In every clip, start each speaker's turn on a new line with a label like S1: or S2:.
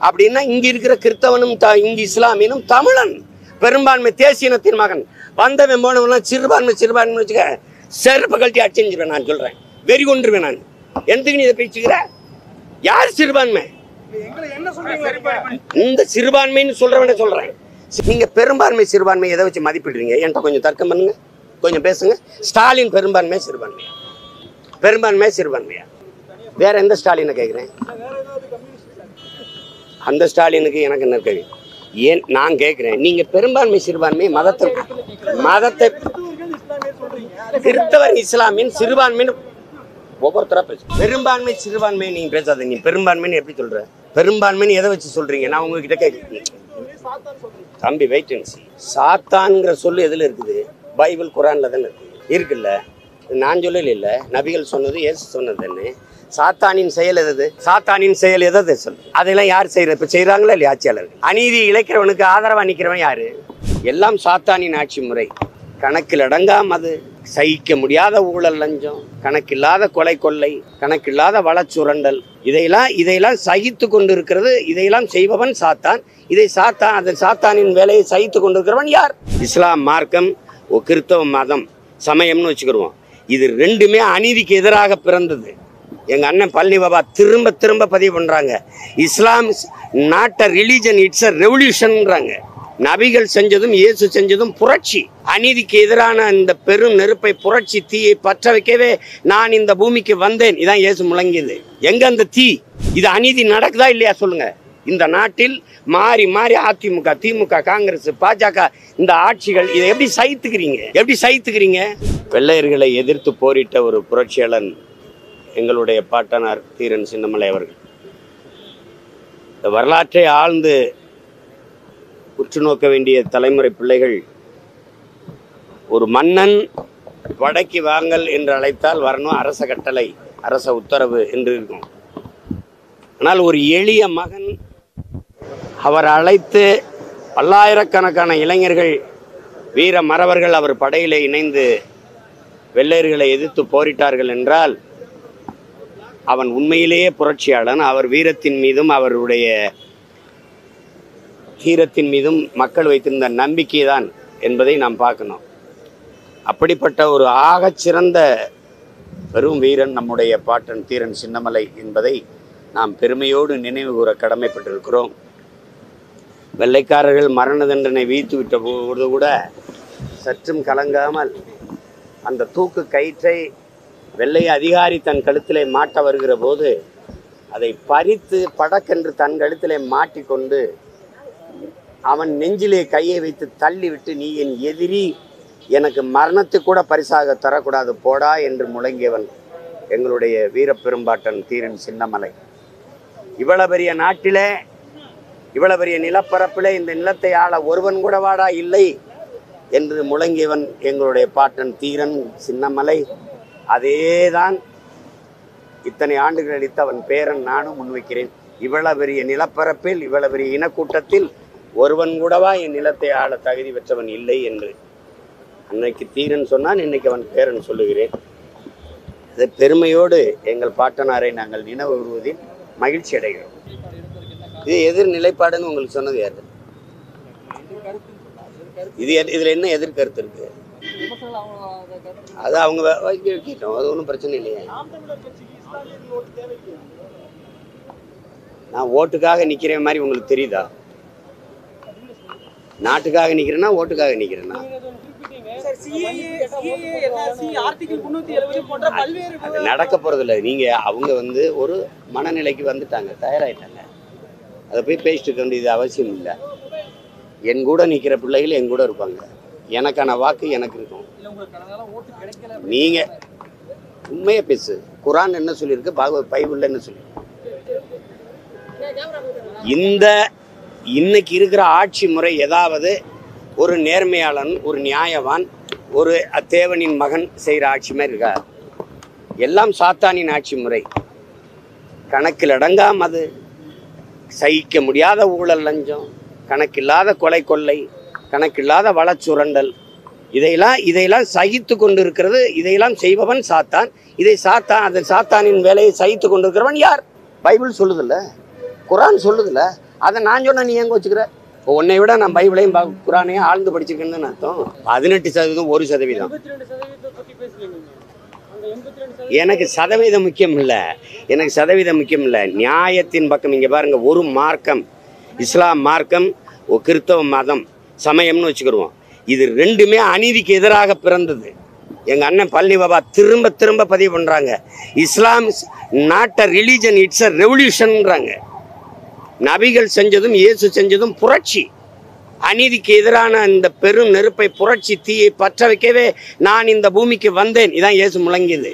S1: அப்படின்னா இங்க இருக்கிற கிறிஸ்தவனும் இங்கு இஸ்லாமியனும் தமிழன். பெரும்பான்மை தேசியனத்தின் மகன். வந்தவன் போனவன்லாம் சிறுபான்மை சிறுபான்மை வச்சுக்க செருப்பு கழட்டி அடிச்சுருவேன் நான் சொல்றேன். வெறி கொண்டுருவேன் நான். எந்தக்கு நீ இதை பேச்சுக்கிற யார் சிறுபான்மை? இந்த சிறுபான்மைன்னு சொல்றவன சொல்றேன். நீங்க பெரும்பான்மை சிறுபான்மை எதை வச்சு மதிப்பிடுறீங்க? என்கிட்ட கொஞ்சம் தர்க்கம் பண்ணுங்க. கொஞ்சம் பேசுங்க. ஸ்டாலின் பெரும்பான்மை சிறுபான்மையா? பெரும்பான்மை சிறுபான்மையா? வேற எந்த ஸ்டாலினை கேட்குறேன் அந்த ஸ்டாலினுக்கு எனக்கு என்ன கேள்வி? ஏன் நான் கேட்குறேன் நீங்கள் பெரும்பான்மை சிறுபான்மை மதத்தை மதத்தை கிறிஸ்தவர் இஸ்லாமின் சிறுபான்மைன்னு ஒவ்வொருத்தராக பேசு. பெரும்பான்மை சிறுபான்மை நீங்கள் பேசாத நீ பெரும்பான்மைன்னு எப்படி சொல்கிற பெரும்பான்மைன்னு எதை வச்சு சொல்கிறீங்க நான் உங்ககிட்ட கேட்குறேன் தம்பி வெயிட்டன்ஸ் சாத்தான்கிற சாத்தான்ங்கிற சொல்லு எதில் இருக்குது? பைபிள் குரானில் தானே இருக்குது. இருக்குல்ல? நான் சொல்லல இல்லை. நபிகள் சொன்னது ஏசு சொன்னது தானே. சாத்தானின் செயல் எதது? சாத்தானின் செயல் எதது? சொல்லு. அதெல்லாம் யார் செய்யறது? இப்ப செய்யறாங்களா இல்லையா ஆட்சியாளர்கள்? அநீதி இழைக்கிறவனுக்கு ஆதரவா நிக்கிறவன் யாரு? எல்லாம் சாத்தானின் ஆட்சி முறை. கணக்கில் அடங்காம அது சகிக்க முடியாத ஊழல் லஞ்சம் கணக்கில்லாத கொலை கொள்ளை கணக்கில்லாத வளச்சுரண்டல். இதையெல்லாம் இதையெல்லாம் சகித்து கொண்டிருக்கிறது இதையெல்லாம் செய்பவன் சாத்தான். இதை சாத்தான் அந்த சாத்தானின் வேலையை சகித்து கொண்டிருக்கிறவன் யார்? இஸ்லாம் மார்க்கம் கிறிஸ்தவ மதம் சமயம்னு வச்சுக்கிருவோம். இது ரெண்டுமே அநீதிக்கு எதிராக பிறந்தது. எங்கள் அண்ணன் பழனி பாபா திரும்ப திரும்ப பதிவு பண்ணுறாங்க Islam not a religion it's a ரெவல்யூஷன்ன்றாங்க நபிகள் செஞ்சதும் இயேசு செஞ்சதும் புரட்சி. அநீதிக்கு எதிரான இந்த பெரும் நெருப்பை புரட்சி தீயை பற்ற வைக்கவே நான் இந்த பூமிக்கு வந்தேன். இதான் இயேசு முழங்கியது. எங்க அந்த தீ? இது அநீதி நடக்குதா இல்லையா சொல்லுங்க. இந்த நாட்டில் மாறி மாறி அதிமுக திமுக காங்கிரஸ் பாஜக இந்த ஆட்சிகள் இதை எப்படி சகித்துக்கிறீங்க? எப்படி சகித்துக்கிறீங்க? வெள்ளையர்களை எதிர்த்து போரிட்ட ஒரு புரட்சியாளன் எங்களுடைய பாட்டனார் தீரன் சின்னமலை அவர்கள். இந்த வரலாற்றை ஆழ்ந்து உற்று நோக்க வேண்டிய தலைமுறை பிள்ளைகள் ஒரு மன்னன் வடக்கி வாங்கல் என்று அழைத்தால் வரணும் அரச கட்டளை அரச உத்தரவு என்று இருக்கும். ஆனால் ஒரு எளிய மகன் அவர் அழைத்து பல்லாயிரக்கணக்கான இளைஞர்கள் வீர மறவர்கள் அவர் படையிலே இணைந்து வெள்ளையர்களை எதிர்த்து போரிட்டார்கள் என்றால் அவன் உண்மையிலேயே புரட்சியாளன். அவர் வீரத்தின் மீதும் அவருடைய தீரத்தின் மீதும் மக்கள் வைத்திருந்த நம்பிக்கை தான் என்பதை நாம் பார்க்கணும். அப்படிப்பட்ட ஒரு ஆகச்சிறந்த பெரும் வீரன் நம்முடைய பாட்டன் தீரன் சின்னமலை என்பதை நாம் பெருமையோடு நினைவு கூற கடமைப்பட்டிருக்கிறோம். வெள்ளைக்காரர்கள் மரண தண்டனை வீழ்த்து விட்ட போது கூட சற்றும் கலங்காமல் அந்த தூக்கு கயிற்றை வெள்ளை அதிகாரி தன் கழுத்திலே மாட்ட வருகிற போது அதை பறித்து படக்கென்று தன் கழுத்திலே மாட்டிக்கொண்டு அவன் நெஞ்சிலே கையை வைத்து தள்ளிவிட்டு நீ என் எதிரி எனக்கு மரணத்துக்கு கூட பரிசாக தரக்கூடாது போடா என்று முழங்கியவன் எங்களுடைய வீரப்பெரும்பாட்டன் தீரன் சின்னமலை. இவ்வளவு பெரிய நாட்டிலே இவ்வளவு பெரிய நிலப்பரப்பிலே இந்த நிலத்தை ஆள ஒருவன் கூட வாடா இல்லை என்று முழங்கியவன் எங்களுடைய பாட்டன் தீரன் சின்னமலை. அதேதான் இத்தனை ஆண்டுகள் அளித்து அவன் பேரன் நானும் முன்வைக்கிறேன். இவ்வளவு பெரிய நிலப்பரப்பில் இவ்வளவு பெரிய இனக்கூட்டத்தில் ஒருவன் கூடவா என் நிலத்தை ஆள தகுதி பெற்றவன் இல்லை என்று. அன்னைக்கு தீரன் சொன்னான் இன்னைக்கு அவன் பேரன் சொல்லுகிறேன். அது பெருமையோடு எங்கள் பாட்டனாரை நாங்கள் நினைவு கூறுவதில் மகிழ்ச்சி அடைகிறோம். இது எதிர் நிலைப்பாடுன்னு உங்களுக்கு சொன்னது யாரு? இது எது- என்ன எதிர்கருத்து இருக்குது அது அவங்க வைக்க வைக்கட்டும் அது ஒன்றும் பிரச்சனை இல்லையே. நான் ஓட்டுக்காக நிக்கிற மாதிரி உங்களுக்கு தெரியுதா? நாட்டுக்காக நிக்கிறேன்னா ஓட்டுக்காக
S2: முன்னூத்தி எழுபது போன்ற பல்வேறு
S1: அது நடக்க போறதில்ல. நீங்க அவங்க வந்து ஒரு மனநிலைக்கு வந்துட்டாங்க தயாராயிட்டாங்க. அதை போய் பேசிட்டு இருக்க வேண்டியது அவசியம் இல்லை. என் கூட நிக்கிற பிள்ளைகள் என் கூட இருப்பாங்க. எனக்கான வாக்கு எனக்கு இருக்கும். நீங்க உண்மையை பேசு. குரான் என்ன சொல்லியிருக்கு? பாகவத் பைபிள்ல என்ன சொல்லி இந்த இன்னைக்கு இருக்கிற ஆட்சி முறை ஏதாவது ஒரு நேர்மையாளன் ஒரு நியாயவான் ஒரு தேவனின் மகன் செய்கிற ஆட்சி மாதிரி இருக்கா? எல்லாம் சாத்தானின் ஆட்சி முறை. கணக்கில் அடங்காம அது. சகிக்க முடியாத ஊழல் லஞ்சம் கணக்கில்லாத கொலை கொள்ளை கணக்கில்லாத வளச்சுரண்டல். இதையெல்லாம் இதையெல்லாம் சகித்து கொண்டிருக்கிறது இதையெல்லாம் செய்பவன் சாத்தான். இதை சாத்தான் அந்த சாத்தானின் வேலையை சகித்து கொண்டிருக்கிறவன் யார்? பைபிள் சொல்லுதில்ல. குரான் சொல்லுதில்ல. அதை நான் சொன்ன நீ எங்க வச்சுக்கிற? இப்போ உன்னை விட நான் பைபிளையும் குரானையும் ஆழ்ந்து படிச்சிருக்கேன்னு அர்த்தம். பதினெட்டு சதவீதம் ஒரு சதவீதம். எனக்கு சதவீதம் முக்கியம் இல்லை. எனக்கு சதவீதம் முக்கியம் இல்லை. நியாயத்தின் பக்கம் இங்கே பாருங்க ஒரு மார்க்கம். இஸ்லாம் மார்க்கம் ஒரு கிறிஸ்தவ மதம். சமயம்னு வச்சுக்கிடுவோம் இது ரெண்டுமே அநீதிக்கு எதிராக பிறந்தது. எங்கள் அண்ணன் பழனி பாபா திரும்ப திரும்ப பதிவு பண்ணுறாங்க Islam not a religion it's a ரெவல்யூஷன்ன்றாங்க நபிகள் செஞ்சதும் இயேசு செஞ்சதும் புரட்சி. அநீதிக்கு எதிரான இந்த பெரும் நெருப்பை புரட்சி தீயை பற்ற வைக்கவே நான் இந்த பூமிக்கு வந்தேன். இதான் இயேசு முழங்கியது.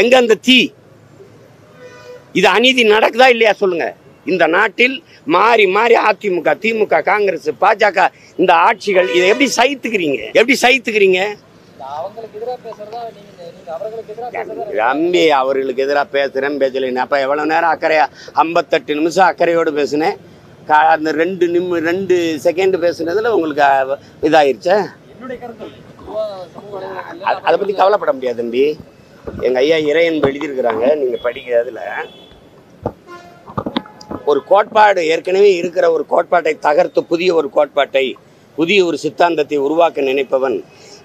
S1: எங்க அந்த தீ? இது அநீதி நடக்குதா இல்லையா சொல்லுங்க. இந்த நாட்டில் மாறி மாறி அதிமுக திமுக காங்கிரஸ் பாஜக இந்த ஆட்சிகள் இதை எப்படி சகித்துக்கிறீங்க? எப்படி
S2: நீங்க நீங்க அவர்களுக்கு எதிராக
S1: பேசுகிறேன் பேசலைன்னு அப்போ எவ்வளோ நேரம் அக்கறையா ஐம்பத்தெட்டு நிமிஷம் அக்கறையோடு பேசினேன். அந்த ரெண்டு நிமி ரெண்டு செகண்ட் பேசுனதில் உங்களுக்கு இதாயிருச்சா? அது- பற்றி கவலைப்பட முடியாது தம்பி. எங்கள் ஐயா இறையன்பு எழுதியிருக்கிறாங்க. நீங்கள் படிக்க அதில் ஒரு கோட்பாடு ஏற்கனவே இருக்கிற ஒரு கோட்பாட்டை தகர்த்து புதிய ஒரு கோட்பாட்டை புதிய ஒரு சித்தாந்தத்தை உருவாக்க நினைப்பவன்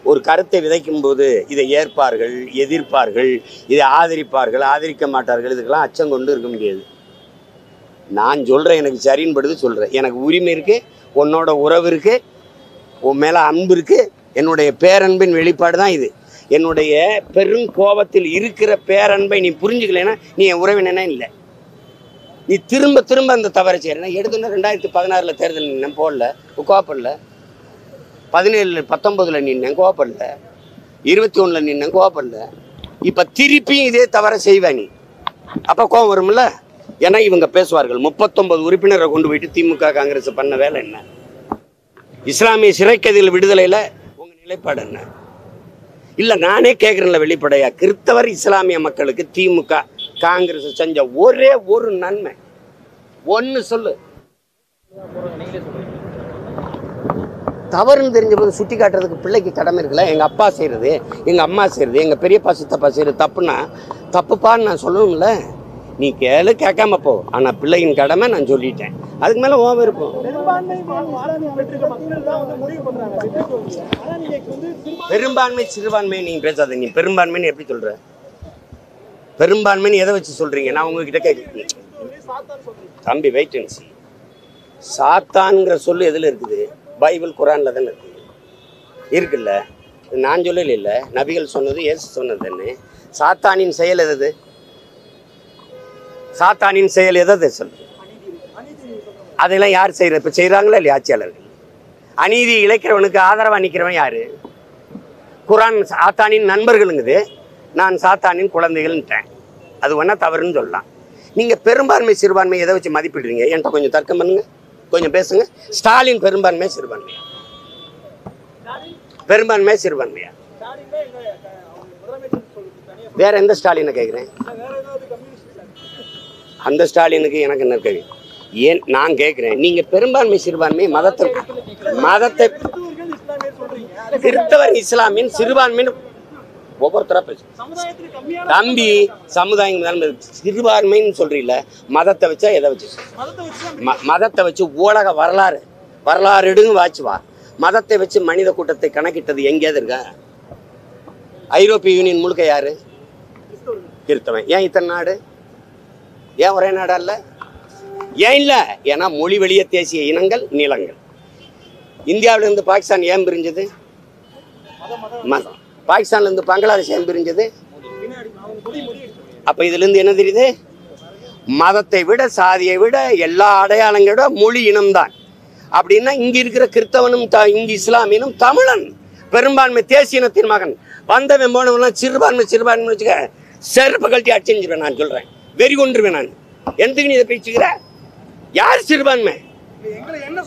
S1: ஒரு கருத்தை விதைக்கும் போது இதை ஏற்பார்கள் எதிர்ப்பார்கள் இதை ஆதரிப்பார்கள் ஆதரிக்க மாட்டார்கள் இதுக்கெல்லாம் அச்சம் கொண்டு இருக்க முடியாது. நான் சொல்கிறேன் எனக்கு சரின்னு படுது சொல்கிறேன் எனக்கு உரிமை இருக்குது உன்னோட உறவு இருக்குது உன் மேலே அன்பு இருக்குது என்னுடைய பேரன்பின் வெளிப்பாடு தான் இது. என்னுடைய பெரும் கோபத்தில் இருக்கிற பேரன்பை நீ புரிஞ்சுக்கலைன்னா நீ என் உறவினனே இல்லை. நீ திரும்ப திரும்ப அந்த தவறை செய்யறேன் எடுத்துன்னு ரெண்டாயிரத்தி பதினாறில் தேர்தல் நின்னேன் போடல. கோவப்படல பதினேழு பத்தொம்பதில் நின்னேன் கோவப்படல இருபத்தி ஒன்றில் நின்னேன் கோவப்படல இப்போ திருப்பியும் இதே தவறை செய்வேன் நீ. அப்போ கோவம் வரும்ல? ஏன்னா இவங்க பேசுவார்கள். முப்பத்தொன்பது உறுப்பினரை கொண்டு போயிட்டு திமுக காங்கிரஸ் பண்ண வேலை என்ன? இஸ்லாமிய சிறைக்கதில் விடுதலையில் உங்கள் நிலைப்பாடு என்ன? இல்லை நானே கேட்குறேன்ல வெளிப்படையா. கிறித்தவர் இஸ்லாமிய மக்களுக்கு திமுக காங்கிரஸ் செஞ்ச ஒரே ஒரு நன்மை. ஒன்று சொல்லு. தவறுன்னு தெரிஞ்ச போது சுட்டி காட்டுறதுக்கு பிள்ளைக்கு கடமை இருக்குல்ல? எங்கள் அப்பா செய்கிறது எங்கள் அம்மா செய்கிறது எங்கள் பெரியப்பா சித்தப்பா செய்கிறது தப்புன்னா தப்புப்பான்னு நான் சொல்லணும்ல. நீ கேளு கேட்காம போ. ஆனால் பிள்ளையின் கடமை நான் சொல்லிட்டேன். அதுக்கு மேலே ஓவம் இருக்கும்.
S2: பெரும்பான்மை இஸ்லாமிய நீங்க சிறுபான்மை
S1: நீங்கள் பேசாத நீ பெரும்பான்மைன்னு எப்படி சொல்கிற பெரும்பான்மைன்னு எதை வச்சு சொல்கிறீங்க நான் உங்ககிட்ட
S2: கேட்குறேன்
S1: தம்பி வெயிட்டன்சி அண்ட் சாத்தான்ங்கிற சொல்லு எதில் இருக்குது? பைபிள் குரானில் தானே இருக்குது இருக்குல்ல? நான் சொல்லல இல்லை. நபிகள் சொன்னது ஏசு சொன்னது தானே. சாத்தானின் செயல் எதது? சாத்தானின் செயல் எதை சொல்லு. அதெல்லாம் யார் செய்யற இப்போ செய்கிறாங்களா இல்லையா ஆட்சியாளர்கள்? அநீதி இழைக்கிறவனுக்கு ஆதரவாக நிற்கிறவன் யார்? குரான் சாத்தானின் நண்பர்களுங்குது. நான் சாத்தானின் குழந்தைகள்ன்றேன் அது ஒன்றா தவறுன்னு சொல்லலாம். நீங்கள் பெரும்பான்மை சிறுபான்மை எதை வச்சு மதிப்பிடுறீங்க? என்கிட்ட கொஞ்சம் தர்க்கம் பண்ணுங்கள் கொஞ்சம் பேசுங்க. ஸ்டாலின் பெரும்பான்மை சிறுபான்மையா? பெரும்பான்மை சிறுபான்மையா? வேற எந்த ஸ்டாலினை கேட்குறேன் அந்த ஸ்டாலினுக்கு எனக்கு என்ன கேள்வி? ஏன் நான் கேட்குறேன் நீங்கள் பெரும்பான்மை சிறுபான்மை மதத்தை மதத்தை கிறிஸ்தவர் இஸ்லாமின் சிறுபான்மைன்னு ஒவ்வொருத்தராக பேசு. தம்பி சமுதாயம் சிறுபான்மைன்னு சொல்றீல மதத்தை வச்சா எதை வச்சு?
S2: மதத்தை வச்சு ஊடக
S1: ம மதத்தை வச்சு வரலாறு வரலாறு வாச்சுவா வாச்சு வா. மதத்தை வச்சு மனித கூட்டத்தை கணக்கிட்டது எங்கேயாவது இருக்கா? ஐரோப்பிய யூனியன் முழுக்க யாரு? கிறிஸ்தவன் ஏன் இத்தனை நாடு? ஏன் ஒரே நாடா இல்ல? ஏன் இல்ல? ஏன்னா மொழி வெளியே தேசிய இனங்கள் நிலங்கள். இந்தியாவில இருந்து பாகிஸ்தான் ஏன் பிரிஞ்சது? மதம் பாகிஸ்தான்ல இருந்து பங்களாதேஷ் ஏன் பிரிஞ்சது?
S2: அப்போ இதுலேருந்து
S1: அப்ப இதுல இருந்து என்ன தெரியுது? மதத்தை விட சாதியை விட எல்லா அடையாளங்களோட மொழி இனம்தான். அப்படின்னா இங்க இருக்கிற கிறிஸ்தவனும் த இங்கு இஸ்லாமியனும் தமிழன் பெரும்பான்மை தேசிய இனத்தின் மகன். வந்தவன் போனவன்லாம் சிறுபான்மை சிறுபான்மை வச்சுக்க செருப்பு கழட்டி அடிச்சுருவேன் நான் சொல்றேன். வெறி கொண்டுருவேன் நான். எதுக்கு நீ இதை பேச்சுக்கிறேன் யார் சிறுபான்மை?
S2: என்ன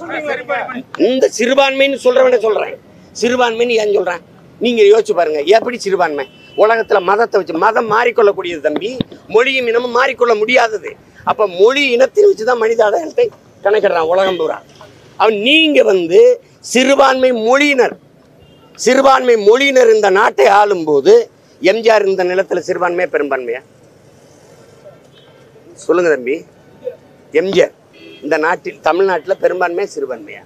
S1: இந்த சிறுபான்மைன்னு சொல்றவன சொல்றேன்? சிறுபான்மைன்னு ஏன் சொல்றேன்? நீங்க யோசிச்சு பாருங்க எப்படி சிறுபான்மை? உலகத்துல மதத்தை வச்சு மதம் மாறிக்கொள்ளக்கூடியது தம்பி. மொழியும் இனமும் மாறிக்கொள்ள முடியாதது. அப்ப மொழி இனத்தை வச்சுதான் மனித அடையாளத்தை கணக்கிடுறான் உலகம் பூரா. அவன் நீங்க வந்து சிறுபான்மை மொழியினர். சிறுபான்மை மொழியினர் இந்த நாட்டை ஆளும்போது எம்ஜிஆர் இந்த நிலத்துல சிறுபான்மையா பெரும்பான்மையா? சொல்லுங்க தம்பி. எம்ஜிஆர். இந்த நாட்டில் தமிழ்நாட்டில் பெரும்பான்மை சிறுபான்மையா?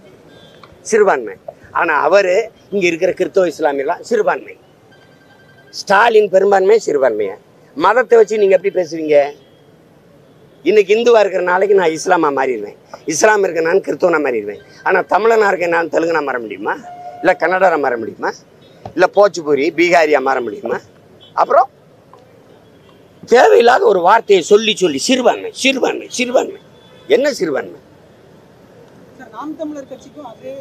S1: சிறுபான்மை. ஆனால் அவர் இங்கே இருக்கிற கிறிஸ்தவ இஸ்லாமியெல்லாம் சிறுபான்மை. ஸ்டாலின் பெரும்பான்மை சிறுபான்மையா? மதத்தை வச்சு நீங்கள் எப்படி பேசுவீங்க? இன்னைக்கு இந்துவா இருக்கிற நாளைக்கு நான் இஸ்லாமா மாறிடுவேன். இஸ்லாம் இருக்க நான் கிறிஸ்தவனா மாறிடுவேன். ஆனால் தமிழனா இருக்க நான் தெலுங்குனா மாற முடியுமா? இல்லை கன்னடாராக மாற முடியுமா? இல்லை போச்சுபூரி பீகாரியாக மாற முடியுமா? அப்புறம் தேவையில்லாத ஒரு வார்த்தையை சொல்லி சொல்லி சிறுபான்மை சிறுபான்மை சிறுபான்மை. என்ன சிறுபான்மை
S2: சார் நாம் தமிழர் கட்சிக்கும் அதே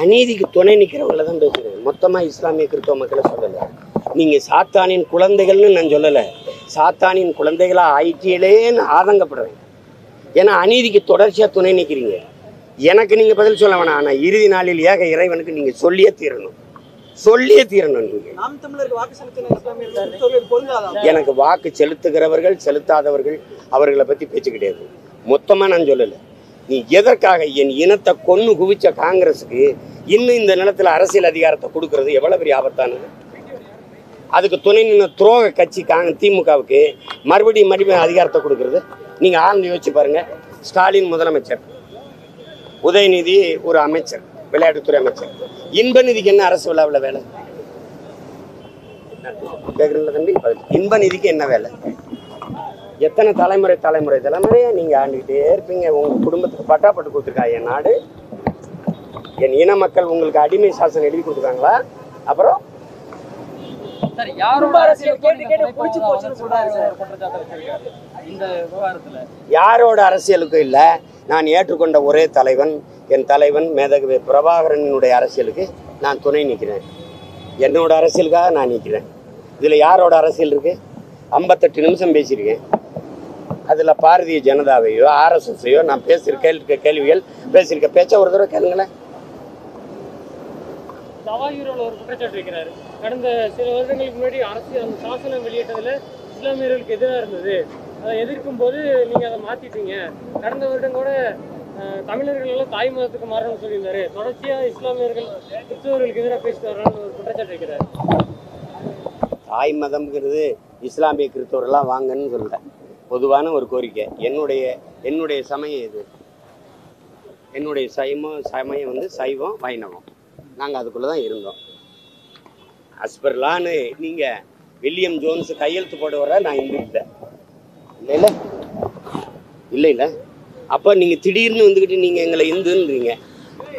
S1: அநீதிக்கு துணை நிற்கிறவங்கள தான் பேசுகிறேன் மொத்தமாக இஸ்லாமிய கிறிஸ்தவ மக்களை சொல்லலை. நீங்கள் சாத்தானின் குழந்தைகள்னு நான் சொல்லலை. சாத்தானின் குழந்தைகளாக ஆயிட்டீங்களேன்னு ஆதங்கப்படுறேன். ஏன்னா அநீதிக்கு தொடர்ச்சியாக துணை நிற்கிறீங்க எனக்கு நீங்கள் பதில் சொல்ல வேணாம். ஆனால் இறுதி நாளில் ஏக இறைவனுக்கு நீங்கள் சொல்லியே தீரணும். சொல்லியே தீரணும் எனக்கு வாக்கு செலுத்துகிறவர்கள் செலுத்தாதவர்கள் அவர்களை பற்றி பேச்சு கிடையாது மொத்தமாக நான் சொல்லலை. நீ எதற்காக என் இனத்தை கொன்னு குவிச்ச காங்கிரஸுக்கு இன்னும் இந்த நிலத்தில் அரசியல் அதிகாரத்தை கொடுக்கறது எவ்வளோ பெரிய ஆபத்தானது? அதுக்கு துணை நின்ற துரோக கட்சி காங்க திமுகவுக்கு மறுபடியும் மறுபடியும் அதிகாரத்தை கொடுக்கறது? நீங்கள் ஆழ்ந்து யோசிச்சு பாருங்க. ஸ்டாலின் முதலமைச்சர் உதயநிதி ஒரு அமைச்சர். விளையாட்டுத்துறை அமைச்சர். இன்ப நிதிக்கு என்ன அரசு விழாவில் வேலை? கேட்குறீங்களா தம்பி. இன்ப நிதிக்கு என்ன வேலை? எத்தனை தலைமுறை தலைமுறை தலைமுறையா நீங்க ஆண்டுகிட்டே இருப்பீங்க. உங்க குடும்பத்துக்கு பட்டாப்பட்டு கொடுத்துருக்கா என் நாடு என் இன மக்கள் உங்களுக்கு அடிமை சாசனம் எழுதி கொடுத்துருக்காங்களா? அப்புறம்
S3: யாரோட அரசியலுக்கும்
S1: இல்லை. நான் ஏற்றுக்கொண்ட ஒரே தலைவன் என் தலைவன் மேதகவி பிரபாகரனுடைய அரசியலுக்கு நான் துணை நிற்கிறேன். என்னோட அரசியலுக்காக நான் நிற்கிறேன். இதில் யாரோட அரசியல் இருக்குது ஐம்பத்தெட்டு நிமிஷம் பேசியிருக்கேன். அதில் பாரதிய ஜனதாவையோ ஆர்எஸ்எஸ்ஸையோ நான் பேசியிருக்க கேள்வி கேள்விகள் பேசியிருக்க பேச்ச ஒரு தடவை கேளுங்களேன்.
S4: ஒரு குற்றச்சாட்டு இருக்கிறார். கடந்த சில வருடங்களுக்கு முன்னாடி அரசியல் சாசனம் வெளியிட்டதுல இஸ்லாமியர்களுக்கு எதிராக இருந்தது. அதை எதிர்க்கும் போது நீங்க அதை மாத்திட்டீங்க. கடந்த வருடம் கூட தமிழர்கள் எல்லாம் தாய் மதத்துக்கு மாறணும்னு சொல்லியிருந்தாரு. தொடர்ச்சியா இஸ்லாமியர்கள் கிறிஸ்தவர்களுக்கு எதிராக பேசிட்டு வர்றான்னு ஒரு குற்றச்சாட்டு
S1: தாய் மதம்ங்கிறது இஸ்லாமிய கிறிஸ்தவரெல்லாம் வாங்கன்னு சொல்ல பொதுவான ஒரு கோரிக்கை. என்னுடைய என்னுடைய சமயம் இது. என்னுடைய சைமம் சமயம் வந்து சைவம் வைணவம். நாங்கள் அதுக்குள்ளே தான் இருந்தோம். அஸ்பர்லான்னு நீங்கள் வில்லியம் ஜோன்ஸ் கையெழுத்து போட வர நான் இந்து இல்லை இல்லை. இல்லை இல்லை. அப்போ நீங்கள் திடீர்னு வந்துக்கிட்டு நீங்கள் எங்களை இந்துன்றீங்க.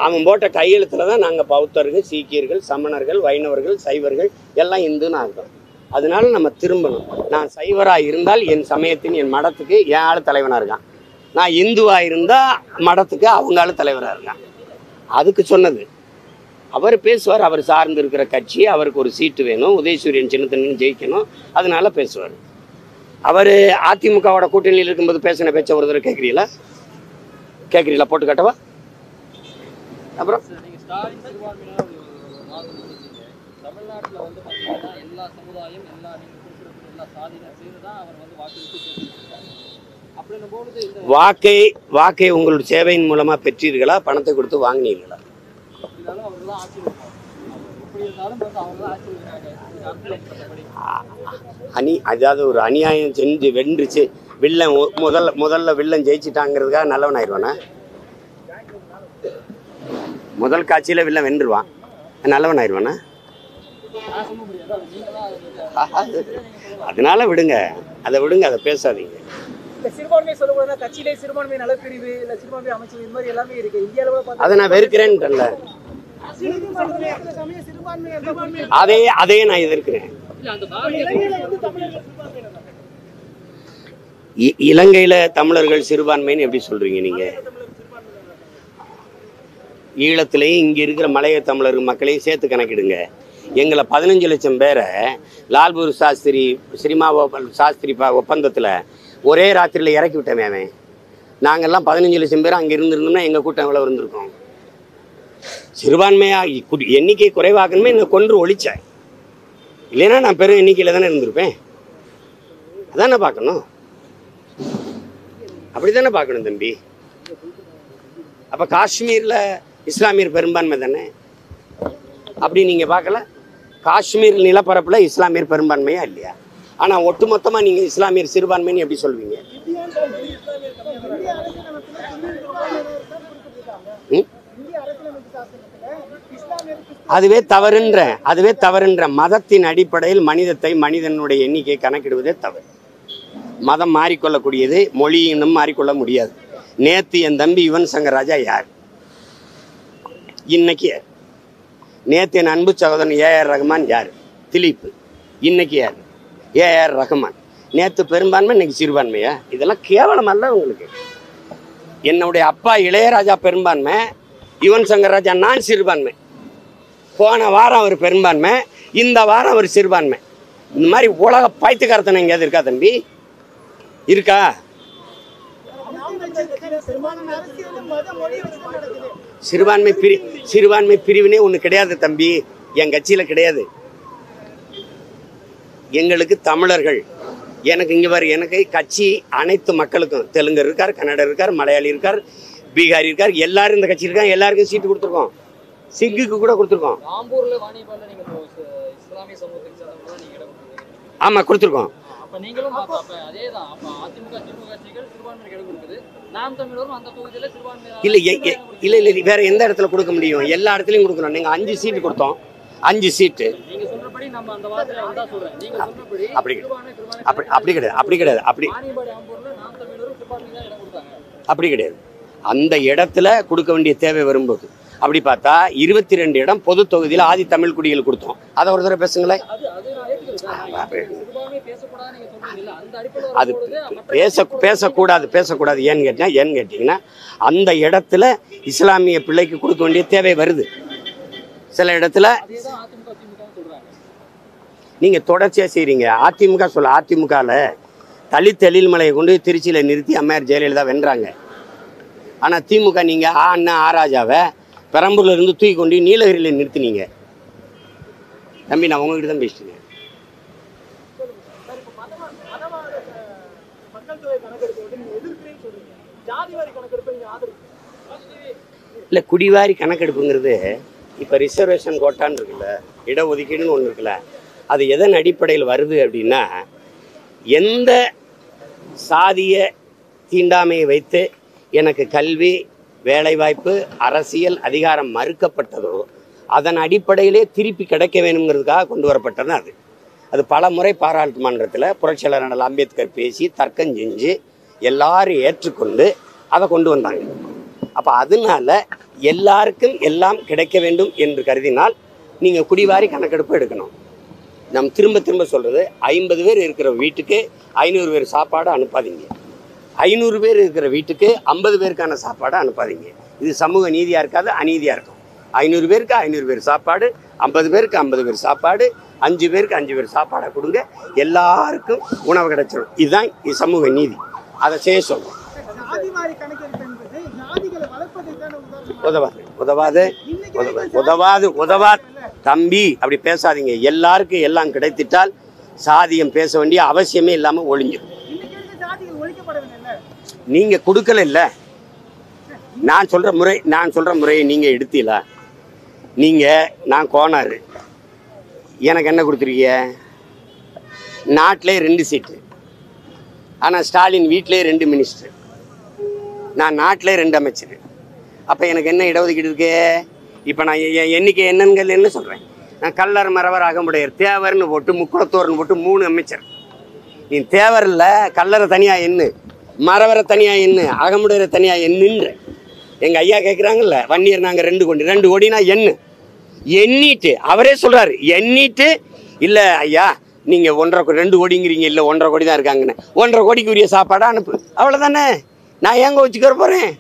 S1: அவன் போட்ட கையெழுத்தில் தான் நாங்கள் பௌத்தர்கள் சீக்கியர்கள் சமணர்கள் வைணவர்கள் சைவர்கள் எல்லாம் இந்துன்னு ஆகும் அதனால நம்ம திரும்பணும். நான் சைவராக இருந்தால் என் சமயத்தின் என் மடத்துக்கு என் ஆள் தலைவனாக இருக்கான். நான் இந்துவாக இருந்தால் மடத்துக்கு அவங்க ஆள் தலைவராக இருக்கான். அதுக்கு சொன்னது. அவர் பேசுவார். அவர் சார்ந்து இருக்கிற கட்சி அவருக்கு ஒரு சீட்டு வேணும். உதயசூரியன் சின்னத்தன்னு ஜெயிக்கணும். அதனால பேசுவார். அவர் அதிமுகவோட கூட்டணியில் இருக்கும்போது பேசின பேச்ச ஒரு தடவை கேட்குறீங்களா கேட்குறீங்களா போட்டு காட்டவா? அப்புறம்? வாக்கை வாக்கை உங்களுடைய சேவையின் மூலமாக பெற்றீர்களா? பணத்தை கொடுத்து வாங்கினீர்களா? அணி அதாவது ஒரு அநியாயம் செஞ்சு வென்றுச்சு. வில்லன் முதல்ல முதல்ல வில்லன் ஜெயிச்சிட்டாங்கிறதுக்காக நல்லவன் ஆயிடுவானா? முதல் காட்சியில் வில்லன் வென்றுவான் நல்லவன் ஆயிடுவானா? அதனால விடுங்க. அதை விடுங்க அதை பேசாதீங்க. அதை நான்
S2: சிறுபான்மை
S1: அதே அதே நான் எதிர்க்கிறேன்.
S2: இலங்கையில் தமிழர்கள்
S1: இ- தமிழர்கள் சிறுபான்மைன்னு எப்படி சொல்கிறீங்க நீங்கள் ஈழத்திலையும் இங்கே இருக்கிற மலைய தமிழர் மக்களையும் சேர்த்து கணக்கிடுங்க. எங்களை பதினஞ்சு லட்சம் பேரை லால்பூர் சாஸ்திரி சினிமா சாஸ்திரி ஒப்பந்தத்தில் ஒரே ராத்திரியில் இறக்கி விட்டோமே அவன். நாங்கள்லாம் பதினஞ்சு லட்சம் பேர் அங்கே இருந்திருந்தோம்னா எங்கள் கூட்டம் எவ்வளோ இருந்திருக்கோம்? சிறுபான்மையாக எண்ணிக்கை குறைவாக்கணுமே என்னை கொன்று ஒழிச்சேன் இல்லைன்னா நான் பெரும் எண்ணிக்கையில் தானே இருந்திருப்பேன்? அதானே பார்க்கணும். அப்படி தானே பார்க்கணும் தம்பி. அப்போ காஷ்மீரில் இஸ்லாமியர் பெரும்பான்மை தானே? அப்படி நீங்கள் பார்க்கல? காஷ்மீர் நிலப்பரப்பில் இஸ்லாமியர் பெரும்பான்மையா இல்லையா? ஆனால் ஒட்டுமொத்தமாக நீங்கள் இஸ்லாமியர் சிறுபான்மைன்னு எப்படி சொல்வீங்க? அதுவே தவறுன்ற அதுவே தவறுன்ற மதத்தின் அடிப்படையில் மனிதத்தை மனிதனுடைய எண்ணிக்கை கணக்கிடுவதே தவறு. மதம் மாறிக்கொள்ளக்கூடியது மொழி இன்னும் மாறிக்கொள்ள முடியாது. நேத்து என் தம்பி யுவன் சங்கர் ராஜா யார்? இன்னைக்கு யார்? நேத்து என் அன்பு சகோதரன் ஏஆர் ரஹ்மான் யார்? திலீப் இன்னைக்கு யார்? ஏஆர் ரஹ்மான் நேத்து பெரும்பான்மை இன்னைக்கு சிறுபான்மையா? இதெல்லாம் கேவலமல்ல உங்களுக்கு. என்னுடைய அப்பா இளையராஜா பெரும்பான்மை யுவன் சங்கர் ராஜா நான் சிறுபான்மை. போன வாரம் அவர் பெரும்பான்மை இந்த வாரம் அவர் சிறுபான்மை. இந்த மாதிரி உலக பைத்துக்காரத்தனை எங்கேயாவது இருக்கா தம்பி? இருக்கா? சிறுபான்மை பிரி சிறுபான்மை பிரிவினே ஒன்று கிடையாது தம்பி. என் கட்சியில் கிடையாது. எங்களுக்கு தமிழர்கள். எனக்கு இங்கே பாரு எனக்கு கட்சி அனைத்து மக்களுக்கும். தெலுங்கர் இருக்கார் கன்னடர் இருக்கார் மலையாளி இருக்கார் பீகாரி இருக்கார் எல்லாரும் இந்த கட்சி இருக்காங்க எல்லாருக்கும் சீட்டு கொடுத்துருக்கோம். சிங்குக்கு கூட கொடுத்துருக்கோம். ஆமாம் கொடுத்துருக்கோம்.
S3: அப்ப நீங்களும் அப்ப அப்ப அதேதான். அப்ப அதிமுக திமுக கட்சிகள் சிறுபான்மைக்கு இடம் கொடுக்குது. நாம் தமிழரும் அந்த தொகுதியில சிறுபான்மை
S1: இல்லை இல்லை இல்லை வேற எந்த இடத்துல கொடுக்க முடியும்? எல்லா இடத்துலையும் கொடுக்கணும். நீங்கள் அஞ்சு சீட்டு கொடுத்தோம். அஞ்சு சீட்டு.
S3: நீங்க சொல்றபடி நம்ம அந்த வார்த்தையில வந்தா சொல்றேன். நீங்க சொன்னபடி
S1: அப்படி அப்படி அப்படி கிடையாது. அப்படி கிடையாது. அப்படி
S3: தான்
S1: அப்படி கிடையாது. அந்த இடத்துல கொடுக்க வேண்டிய தேவை வரும்போது அப்படி பார்த்தா இருபத்தி ரெண்டு இடம் பொது தொகுதியில் ஆதி தமிழ் குடிகள் கொடுத்தோம். அதை ஒரு தடவை பேசுங்களேன்.
S3: அது
S1: பேச பேசக்கூடாது பேசக்கூடாது. ஏன்னு கேட்டீங்கன்னா ஏன்னு கேட்டிங்கன்னா அந்த இடத்துல இஸ்லாமிய பிள்ளைக்கு கொடுக்க வேண்டிய தேவை வருது. சில இடத்துல நீங்கள் தொடர்ச்சியாக செய்கிறீங்க அதிமுக சொல்ல அதிமுகவில் தலித் எழில்மலையை கொண்டு திருச்சியில் நிறுத்தி அம்மையார் ஜெயலலிதா வென்றாங்க. ஆனால் திமுக நீங்கள் ஆ அண்ணா ஆராஜாவை பெரம்பூர்ல இருந்து தூக்கி கொண்டு நீலகிரியில் நிறுத்தினீங்க. தம்பி நான் உங்ககிட்ட தான் பேசிட்டேன்
S2: சார் இப்போ மதவா மதவாத அஹ், மக்கள் தொகை கணக்கெடுப்பு வந்து நீங்க எதிர்க்கிறேன்னு சொல்றீங்க ஜாதி வாரி கணக்கெடுப்பை நீங்க ஆதரிக்கிறீங்க
S1: இல்லை குடிவாரி கணக்கெடுப்புங்கிறது இப்போ ரிசர்வேஷன் கோட்டான்னு இருக்குல்ல இடஒதுக்கீடுன்னு ஒன்று இருக்குல்ல அது எதன் அடிப்படையில் வருது அப்படின்னா எந்த சாதிய தீண்டாமையை வைத்து எனக்கு கல்வி வேலைவாய்ப்பு அரசியல் அதிகாரம் மறுக்கப்பட்டதோ அதன் அடிப்படையிலே திருப்பி கிடைக்க வேணுங்கிறதுக்காக கொண்டு வரப்பட்டது அது. அது பல முறை பாராளுமன்றத்தில் புரட்சியாளர் அம்பேத்கர் பேசி தர்க்கம் செஞ்சு எல்லாரும் ஏற்றுக்கொண்டு அதை கொண்டு வந்தாங்க. அப்போ அதனால எல்லாருக்கும் எல்லாம் கிடைக்க வேண்டும் என்று கருதினால் நீங்கள் குடிவாரி கணக்கெடுப்பு எடுக்கணும். நம் திரும்ப திரும்ப சொல்கிறது ஐம்பது பேர் இருக்கிற வீட்டுக்கு ஐநூறு பேர் சாப்பாடு அனுப்பாதீங்க. ஐநூறு பேர் இருக்கிற வீட்டுக்கு ஐம்பது பேருக்கான சாப்பாடு அனுப்பாதீங்க. இது சமூக நீதியாக இருக்காது அநீதியாக இருக்கும். ஐநூறு பேருக்கு ஐநூறு பேர் சாப்பாடு ஐம்பது பேருக்கு ஐம்பது பேர் சாப்பாடு அஞ்சு பேருக்கு அஞ்சு பேர் சாப்பாடை கொடுங்க. எல்லாருக்கும் உணவு கிடைச்சிடும் இதுதான் இது சமூக நீதி. அதை செய்ய
S2: உதாரணம்
S1: உதவாது உதவாது உதவ- உதவாது உதவாது தம்பி அப்படி பேசாதீங்க. எல்லாருக்கும் எல்லாம் கிடைத்திட்டால் சாதியம் பேச வேண்டிய அவசியமே இல்லாமல் ஒழிஞ்சிடும் நீங்கள் கொடுக்கல இல்ல. நான் சொல்கிற முறை நான் சொல்கிற முறையை நீங்கள் எடுத்தீங்களா? நீங்கள் நான் கோனாரு எனக்கு என்ன கொடுத்துருக்கீங்க நாட்டிலே ரெண்டு சீட்டு. ஆனால் ஸ்டாலின் வீட்டிலே ரெண்டு மினிஸ்டர் நான் நாட்டிலே ரெண்டு அமைச்சர். அப்போ எனக்கு என்ன இடஒதுக்கீடு இருக்கு? இப்போ நான் என் எண்ணிக்கை என்னன்னு என்ன சொல்கிறேன் நான் கல்லர் மரவர் அகமுடையர் தேவர்னு போட்டு முக்குளத்தோர்னு போட்டு மூணு அமைச்சர். நீ தேவர் இல்லை கல்லறை தனியாக எண்ணு மரவரை தனியாக எண்ணு அகமுடையரை தனியாக எண்ணுன்ற. எங்கள் ஐயா கேட்குறாங்கல்ல வன்னியர் நாங்கள் ரெண்டு கோடி ரெண்டு கோடினா எண்ணு. எண்ணிட்டு அவரே சொல்கிறாரு எண்ணிட்டு இல்லை ஐயா நீங்கள் ஒன்றரை ரெண்டு கோடிங்கிறீங்க இல்லை ஒன்றரை கோடி தான் இருக்காங்கன்னு. ஒன்றரை கோடிக்கு உரிய அனுப்பு. அவ்வளோதானே நான் ஏங்க வச்சுக்கிற போகிறேன்